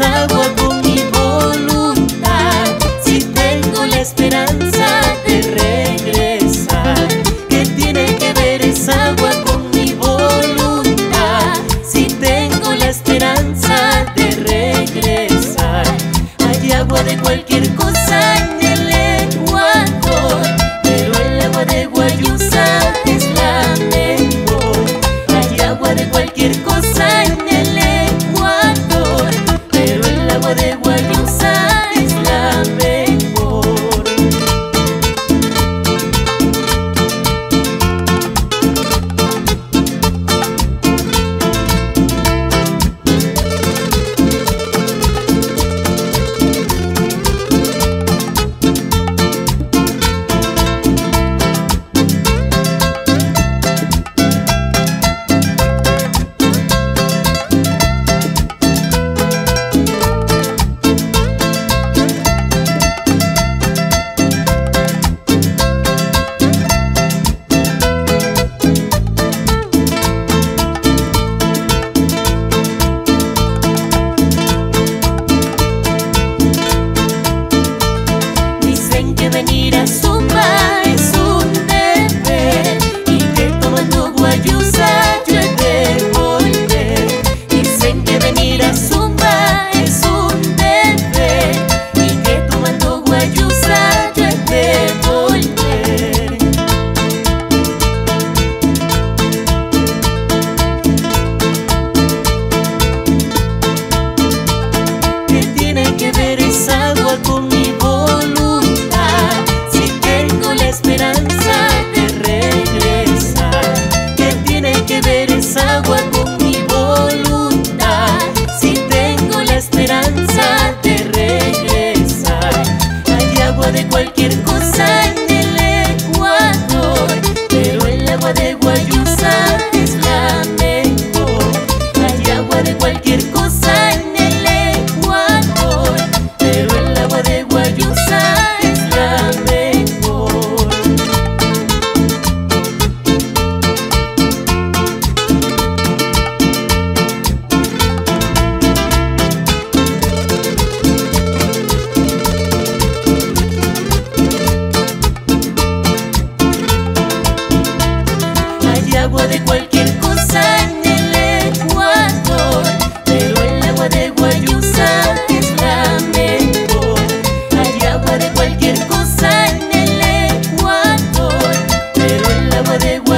agua puede guayú agua de cualquier cosa en el Ecuador, pero el agua de Guayusa es la mejor. Hay agua de cualquier cosa en el Ecuador, pero el agua de Guayusa